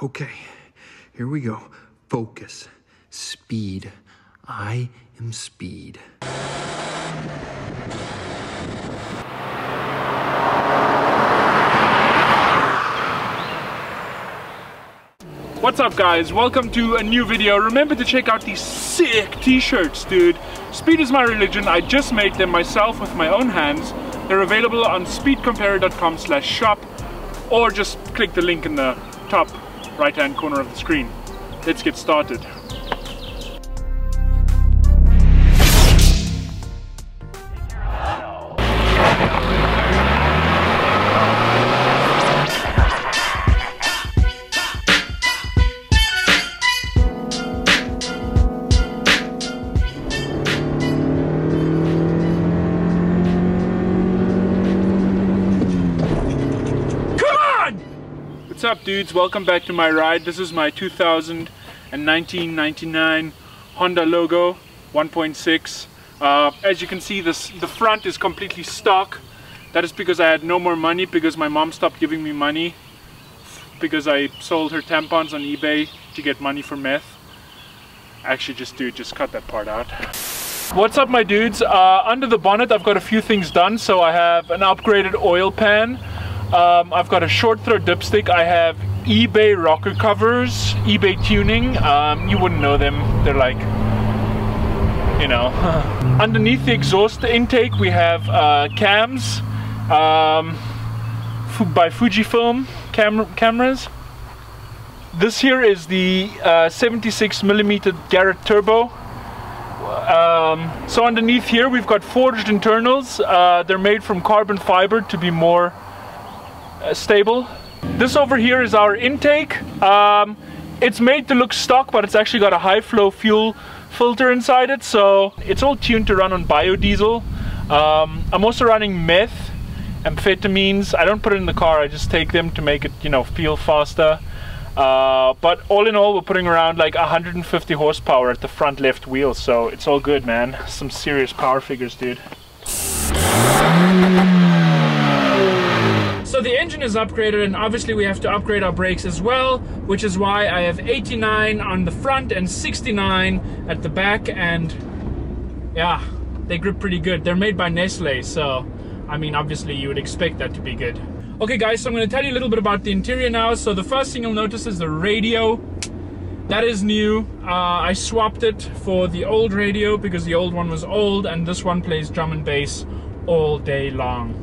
Okay, here we go. Focus. Speed. I am speed. What's up guys, welcome to a new video. Remember to check out these sick t-shirts, dude. Speed is my religion. I just made them myself with my own hands. They're available on speedcomparer.com slash shop or just click the link in the top right hand corner of the screen. Let's get started. What's up dudes, welcome back to my ride. This is my 2019-99 Honda Logo 1.6. Uh, as you can see this, the front is completely stock. That is because I had no more money because my mom stopped giving me money because I sold her tampons on eBay to get money for meth. Actually just dude, just cut that part out. What's up my dudes? Uh, under the bonnet I've got a few things done. So I have an upgraded oil pan. Um, I've got a short throw dipstick. I have eBay rocker covers, eBay tuning. Um, you wouldn't know them. They're like, you know. Underneath the exhaust intake, we have uh, cams um, by Fujifilm cam cameras. This here is the uh, 76 millimeter Garrett Turbo. Um, so underneath here, we've got forged internals. Uh, they're made from carbon fiber to be more stable. This over here is our intake. Um, it's made to look stock, but it's actually got a high flow fuel filter inside it, so it's all tuned to run on biodiesel. Um, I'm also running meth, amphetamines. I don't put it in the car, I just take them to make it, you know, feel faster. Uh, but all in all, we're putting around like 150 horsepower at the front left wheel, so it's all good, man. Some serious power figures, dude. So the engine is upgraded and obviously we have to upgrade our brakes as well, which is why I have 89 on the front and 69 at the back and yeah, they grip pretty good. They're made by Nestle, so I mean obviously you would expect that to be good. Okay guys, so I'm going to tell you a little bit about the interior now. So the first thing you'll notice is the radio. That is new. Uh, I swapped it for the old radio because the old one was old and this one plays drum and bass all day long.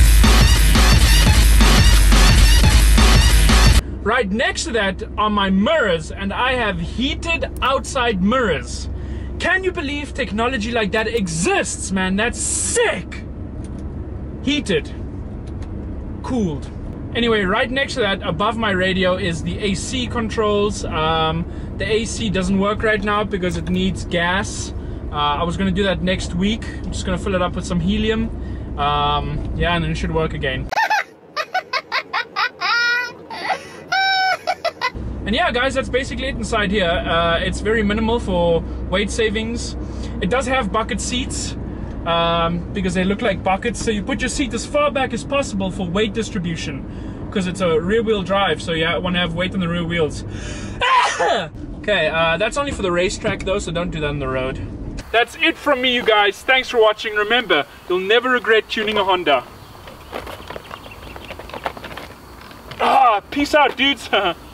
Right next to that are my mirrors and I have heated outside mirrors. Can you believe technology like that exists, man? That's sick! Heated. Cooled. Anyway, right next to that, above my radio, is the AC controls. Um, the AC doesn't work right now because it needs gas. Uh, I was gonna do that next week. I'm just gonna fill it up with some helium. Um, yeah, and then it should work again. And yeah, guys, that's basically it inside here. Uh, it's very minimal for weight savings. It does have bucket seats um, because they look like buckets. So you put your seat as far back as possible for weight distribution because it's a rear wheel drive. So you want to have weight on the rear wheels. okay, uh, that's only for the racetrack though, so don't do that on the road. That's it from me, you guys. Thanks for watching. Remember, you'll never regret tuning a Honda. Ah, peace out, dudes.